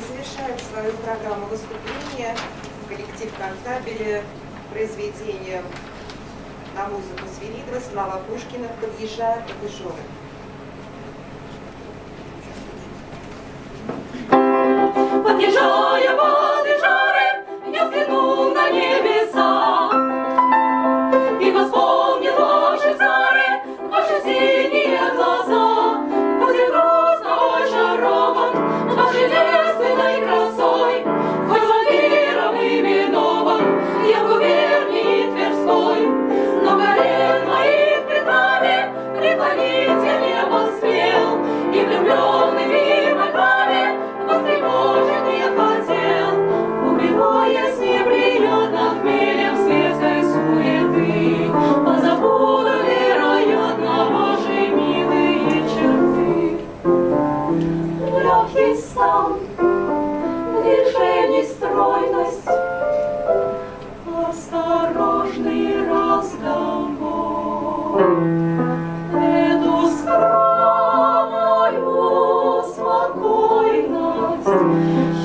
завершает свою программу выступления коллектив Кантабеля произведением на музыку Свиридова Слава Пушкина «Подъезжают пассажиры». Подъезжая движений стройность, Осторожный разговор. Эту скромную спокойность,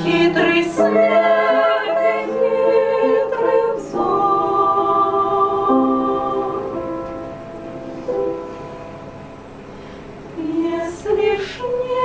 Хитрый свет. Если ж не